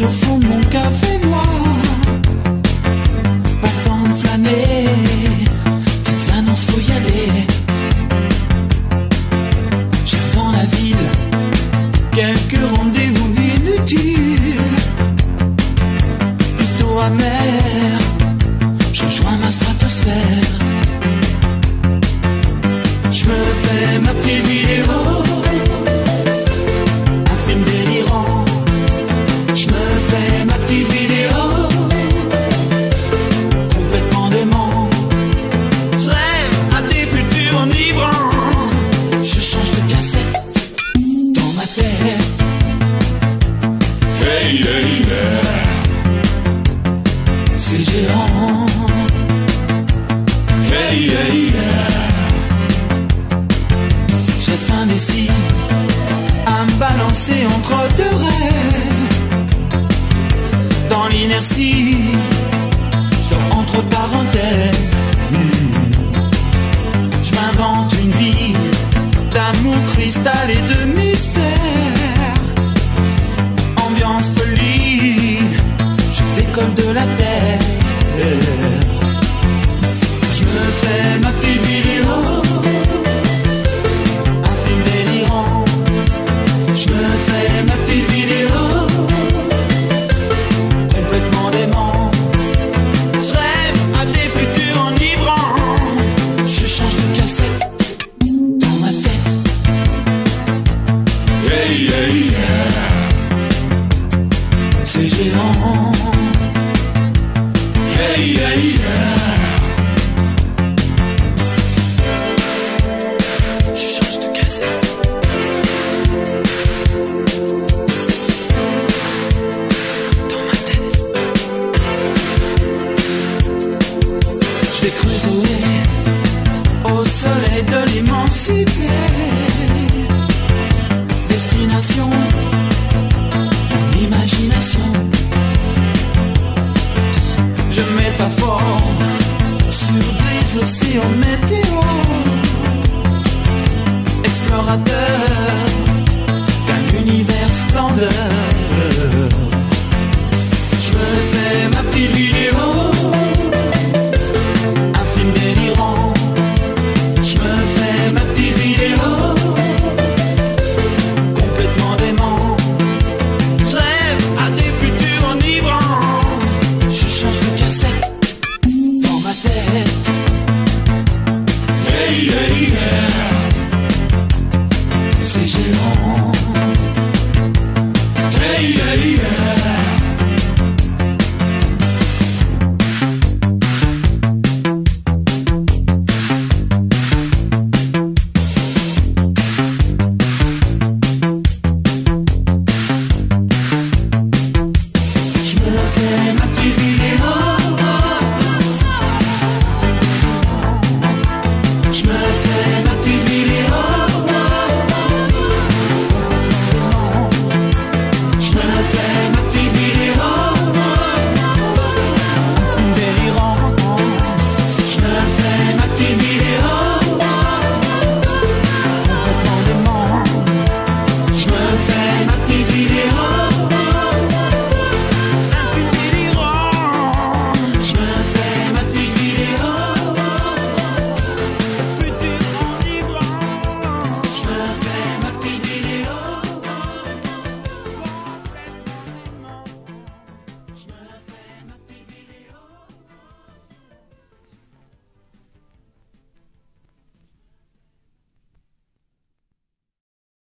je fonde mon café. Cassette dans ma tête. Hey, hey, yeah. C'est géant. Hey, hey, yeah. Je reste indécis à me balancer entre deux rêves. Dans l'inertie, Je décolle de la terre. Je me fais ma petite Je change de cassette. Dans ma tête. Je vais creuser au soleil de l'immensité. Destination, Explorateur d'un univers splendeur. c'est géant.